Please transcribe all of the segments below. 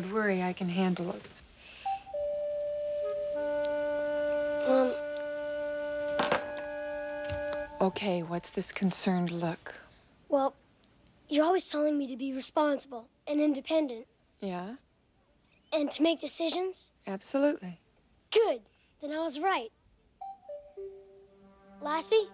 Don't worry, I can handle it. Mom, Okay, what's this concerned look? well, you're always telling me to be responsible and independent Yeah, and to make decisions. absolutely. Good. Then I was right. Lassie?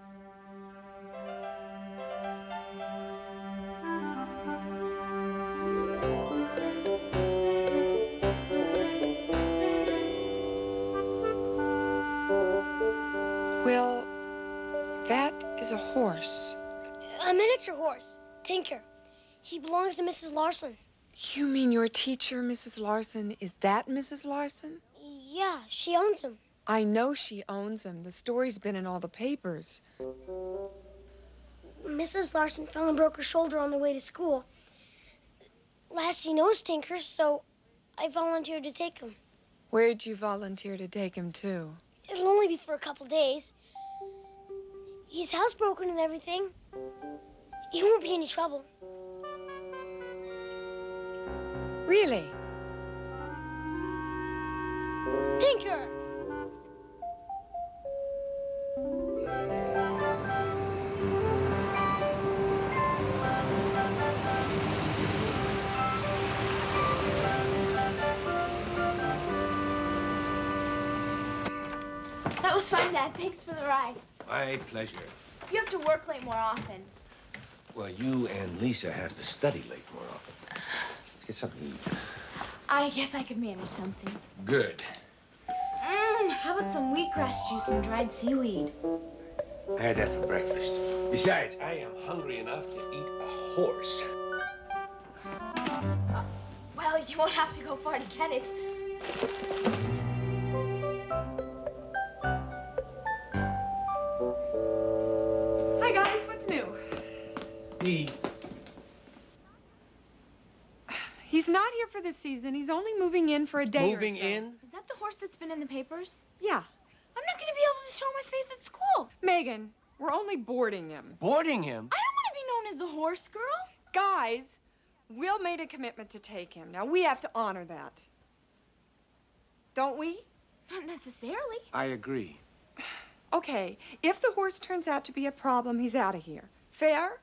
A horse. A miniature horse. Tinker. He belongs to Mrs. Larson. You mean your teacher, Mrs. Larson? Is that Mrs. Larson? Yeah, she owns him. I know she owns him. The story's been in all the papers. Mrs. Larson fell and broke her shoulder on the way to school. Lassie knows Tinker, so I volunteered to take him. Where'd you volunteer to take him to? It'll only be for a couple days. He's housebroken and everything. He won't be any trouble. Really? Tinker! That was fun, Dad. Thanks for the ride. My pleasure. You have to work late more often. Well, you and Lisa have to study late more often. Let's get something to eat. I guess I could manage something. Good. Mmm, how about some wheatgrass juice and dried seaweed? I had that for breakfast. Besides, I am hungry enough to eat a horse. Uh, well, you won't have to go far to get it. This season. He's only moving in for a day or Moving so. in? Is that the horse that's been in the papers? Yeah. I'm not gonna be able to show my face at school. Megan, we're only boarding him. Boarding him? I don't want to be known as the horse girl. Guys, Will made a commitment to take him. Now, we have to honor that. Don't we? Not necessarily. I agree. Okay, if the horse turns out to be a problem, he's out of here. Fair?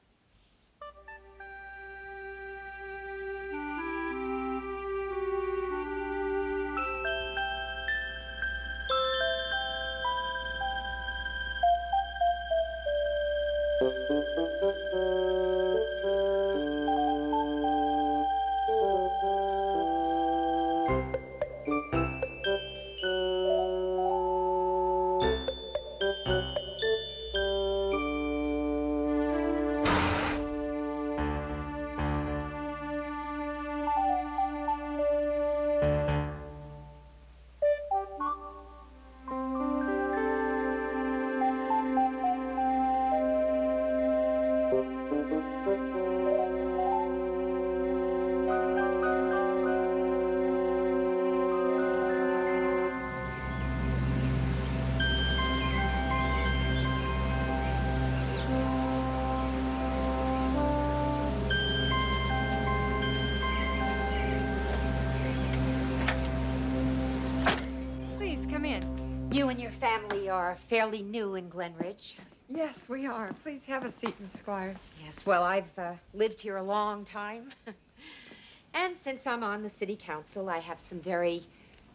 And your family are fairly new in Glen Ridge. Yes, we are. Please have a seat, Miss Squires. Yes, well, I've uh, lived here a long time. and since I'm on the city council, I have some very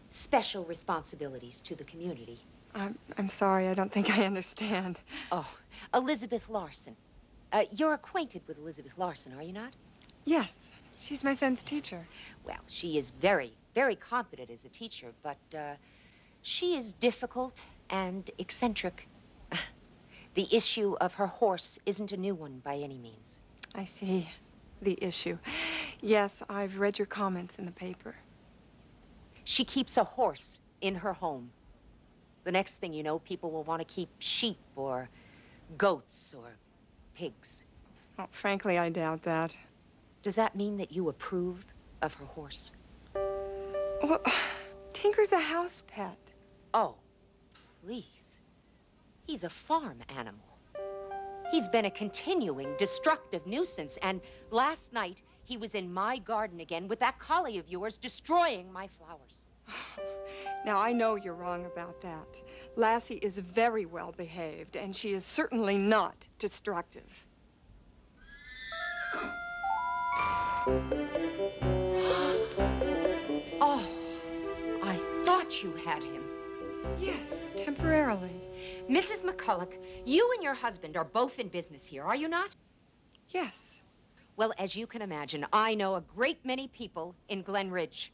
special responsibilities to the community. I'm, I'm sorry, I don't think I understand. Oh, Elizabeth Larson. Uh, you're acquainted with Elizabeth Larson, are you not? Yes, she's my son's teacher. Well, she is very, very competent as a teacher, but uh, she is difficult and eccentric. the issue of her horse isn't a new one by any means. I see the issue. Yes, I've read your comments in the paper. She keeps a horse in her home. The next thing you know, people will want to keep sheep or goats or pigs. Well, frankly, I doubt that. Does that mean that you approve of her horse? Well, Tinker's a house pet. Oh, please. He's a farm animal. He's been a continuing destructive nuisance, and last night He was in my garden again with that collie of yours destroying my flowers. Now, I know you're wrong about that. Lassie is very well behaved, and she is certainly not destructive. Oh, I thought you had him. Yes, temporarily. Mrs. McCulloch, you and your husband are both in business here, are you not? Yes. Well, as you can imagine, I know a great many people in Glen Ridge.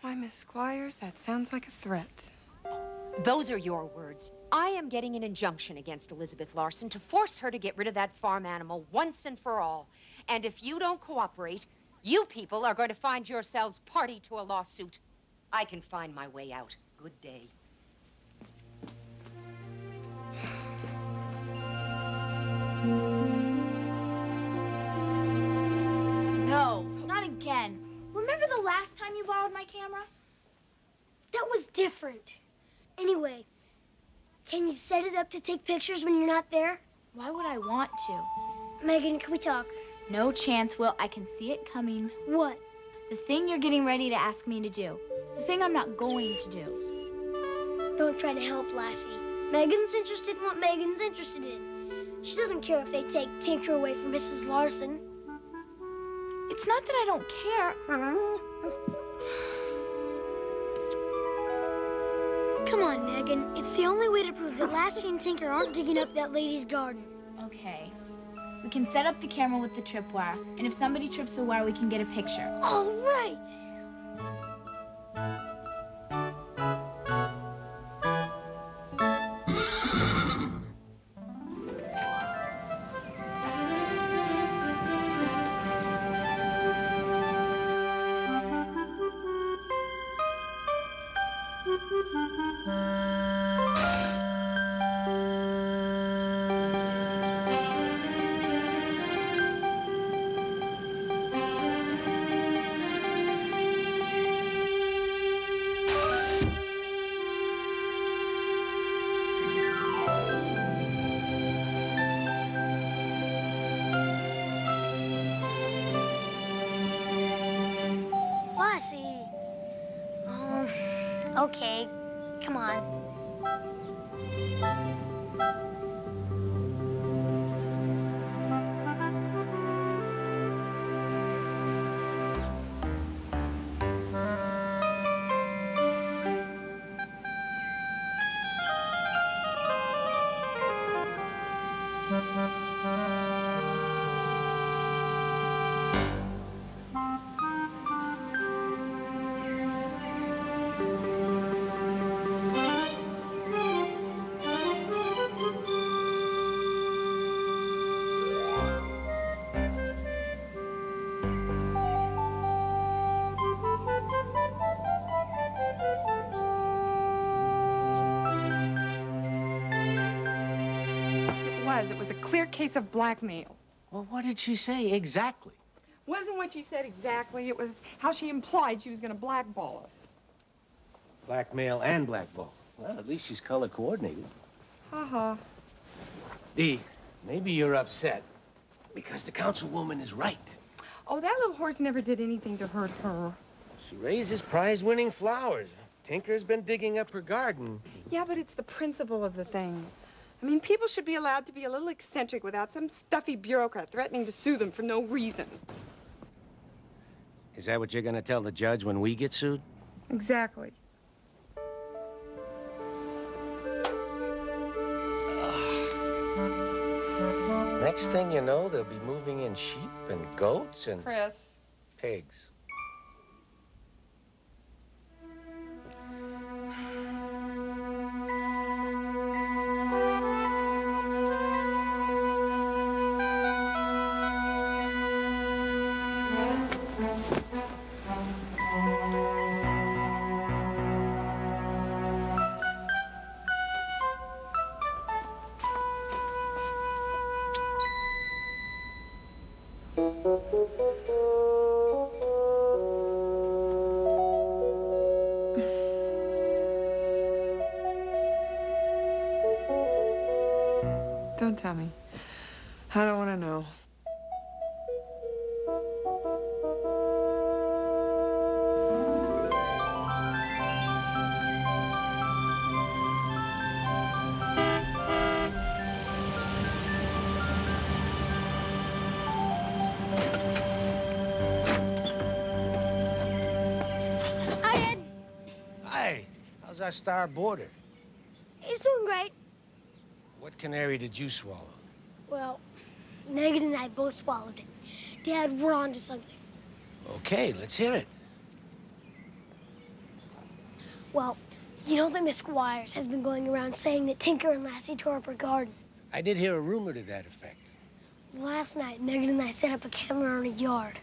Why, Miss Squires, that sounds like a threat. Those are your words. I am getting an injunction against Elizabeth Larson to force her to get rid of that farm animal once and for all. And if you don't cooperate, you people are going to find yourselves party to a lawsuit. I can find my way out. Good day. Last time you borrowed my camera? That was different. Anyway, can you set it up to take pictures when you're not there? Why would I want to? Megan, can we talk? No chance, Will. I can see it coming. What? The thing you're getting ready to ask me to do. The thing I'm not going to do. Don't try to help Lassie. Megan's interested in what Megan's interested in. She doesn't care if they take Tinker away from Mrs. Larson. It's not that I don't care. Mm-hmm. Come on, Megan. It's the only way to prove that Lassie and Tinker aren't digging up that lady's garden. Okay. We can set up the camera with the tripwire, and if somebody trips the wire, we can get a picture. All right. Okay. Come on. Clear case of blackmail. Well, what did she say exactly? Wasn't what she said exactly. It was how she implied she was going to blackball us. Blackmail and blackball. Well, at least she's color coordinated. Ha-ha. Dee, maybe you're upset because the councilwoman is right. Oh, that little horse never did anything to hurt her. She raises prize-winning flowers. Tinker's been digging up her garden. Yeah, but it's the principle of the thing. I mean, people should be allowed to be a little eccentric without some stuffy bureaucrat threatening to sue them for no reason. Is that what you're gonna tell the judge when we get sued? Exactly. Next thing you know, they'll be moving in sheep and goats and Chris. pigs. Don't tell me. I don't want to know. How's our star boarder? Canary did you swallow? Well, Megan and I both swallowed it. Dad, we're on to something. Okay, let's hear it. Well, you know that Miss Squires has been going around saying that Tinker and Lassie tore up her garden. I did hear a rumor to that effect. Last night, Megan and I set up a camera in a yard,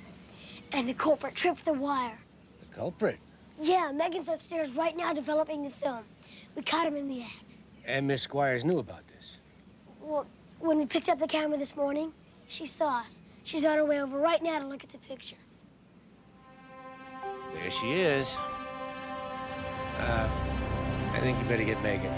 and the culprit tripped the wire. The culprit. Yeah, Megan's upstairs right now developing the film. We caught him in the act. And Miss Squires knew about this. Well, when we picked up the camera this morning, she saw us. She's on her way over right now to look at the picture. There she is. Uh, I think you better get Megan.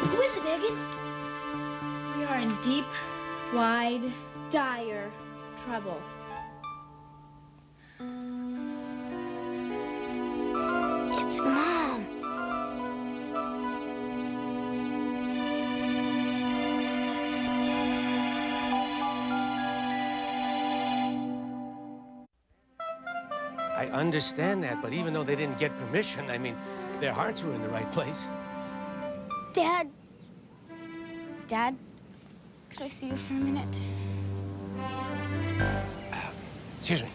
Who is it, Megan? We are in deep, wide, dire trouble. It's Mom. I understand that, but even though they didn't get permission, I mean, their hearts were in the right place. Dad, Dad, could I see you for a minute? Excuse me.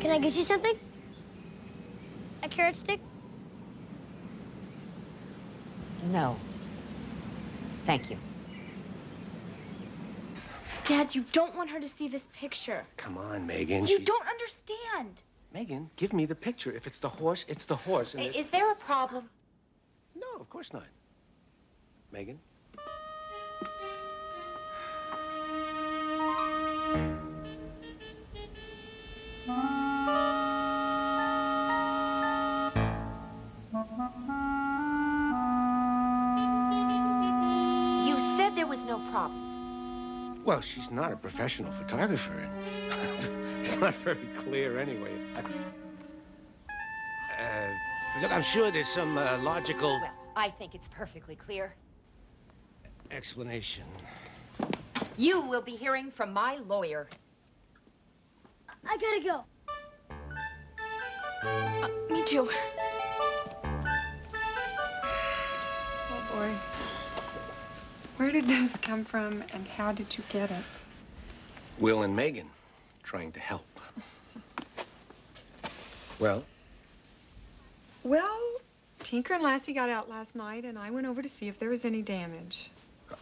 can I get you something? A carrot stick? No. Thank you. Dad, you don't want her to see this picture. Come on, Megan. You she's- don't understand. Megan, give me the picture. If it's the horse, it's the horse. And it- Is there a problem? No, of course not. Megan? You said there was no problem. Well, she's not a professional photographer. and it's not very clear anyway. Uh, look, I'm sure there's some uh, logical Well, I think it's perfectly clear. explanation. You will be hearing from my lawyer. I gotta go. Uh, me too. Oh, boy. Where did this come from, and how did you get it? Will and Megan trying to help. Well, Well, Tinker and Lassie got out last night, and I went over to see if there was any damage.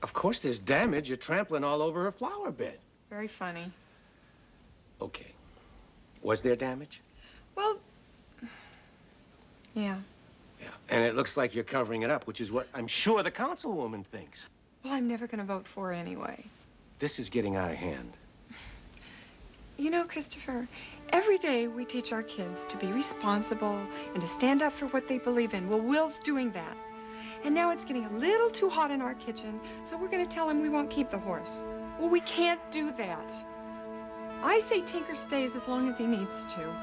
of course there's damage. You're trampling all over her flower bed. Very funny. Okay. Was there damage? Well, yeah. Yeah. And it looks like you're covering it up, which is what I'm sure the councilwoman thinks. Well, I'm never going to vote for her anyway. This is getting out of hand. You know, Christopher, every day we teach our kids to be responsible and to stand up for what they believe in. Well, Will's doing that. And now it's getting a little too hot in our kitchen, so we're going to tell him we won't keep the horse. Well, we can't do that. I say Tinker stays as long as he needs to.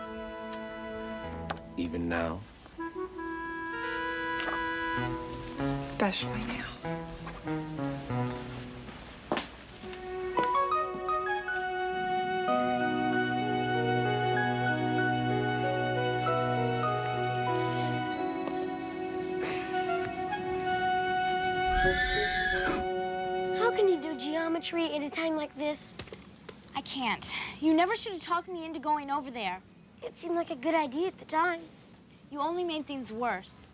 Even now. Especially now. How geometry at a time like this? I can't. You never should have talked me into going over there. It seemed like a good idea at the time. You only made things worse.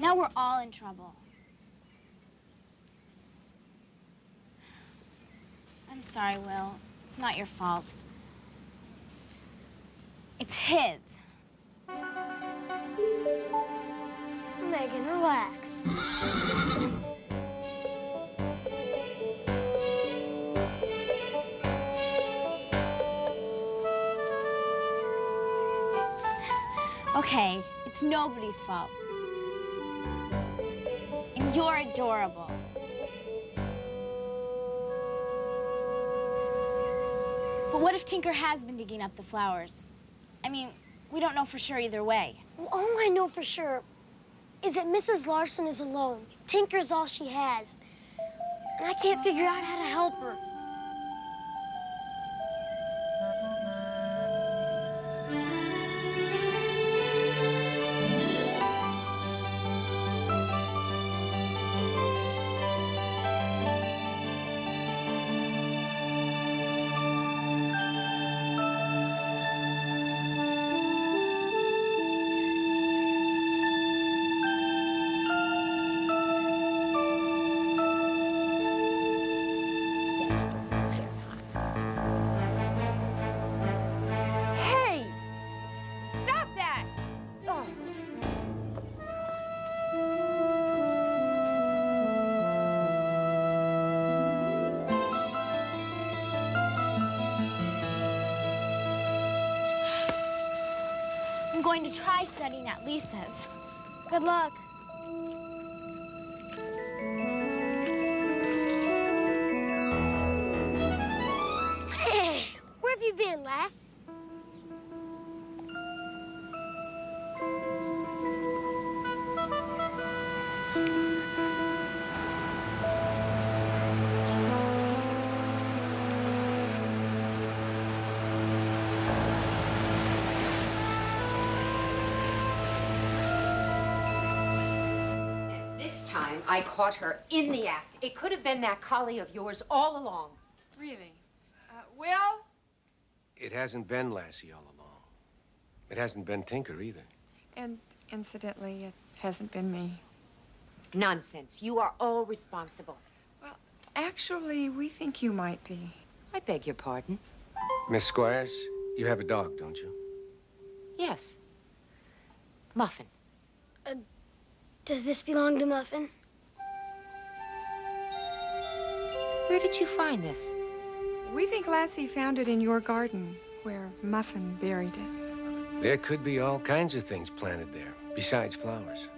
Now we're all in trouble. I'm sorry, Will. It's not your fault. It's his. Megan, relax. Okay, it's nobody's fault. And you're adorable. But what if Tinker has been digging up the flowers? I mean, we don't know for sure either way. Well, all I know for sure is that Mrs. Larson is alone. Tinker's all she has. And I can't figure out how to help her. Going to try studying at Lisa's. Good luck. Time, I caught her in the act. It could have been that collie of yours all along. Really? Uh, Will? It hasn't been Lassie all along. It hasn't been Tinker either. And incidentally, it hasn't been me. Nonsense. You are all responsible. Well, actually, we think you might be. I beg your pardon. Miss Squires, you have a dog, don't you? Yes. Muffin. Does this belong to Muffin? Where did you find this? We think Lassie found it in your garden, where Muffin buried it. There could be all kinds of things planted there, besides flowers.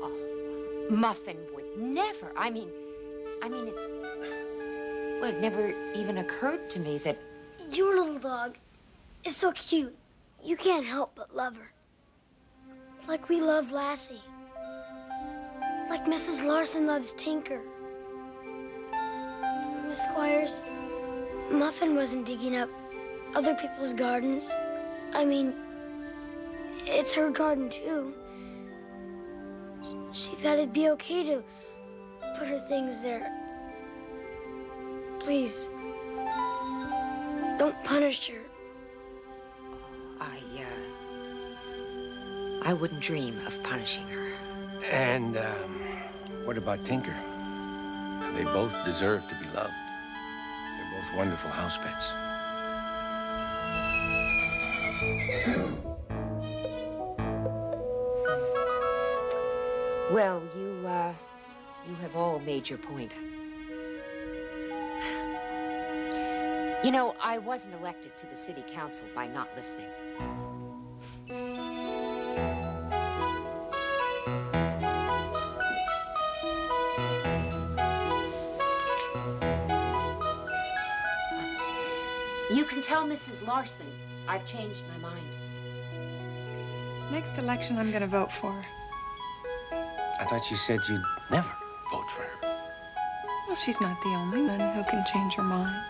Oh, Muffin would never. I mean, I mean, it, well, it never even occurred to me that. Your little dog is so cute. You can't help but love her. Like we love Lassie. Like Mrs. Larson loves Tinker. Miss Squires, Muffin wasn't digging up other people's gardens. I mean, it's her garden too. She thought it'd be okay to put her things there. Please, don't punish her. I, uh. I wouldn't dream of punishing her. And, um, what about Tinker? They both deserve to be loved. They're both wonderful house pets. Well, you, uh. You have all made your point. You know, I wasn't elected to the city council by not listening. Tell Mrs. Larson I've changed my mind. Next election, I'm going to vote for her. I thought you said you'd never vote for her. Well, she's not the only one who can change her mind.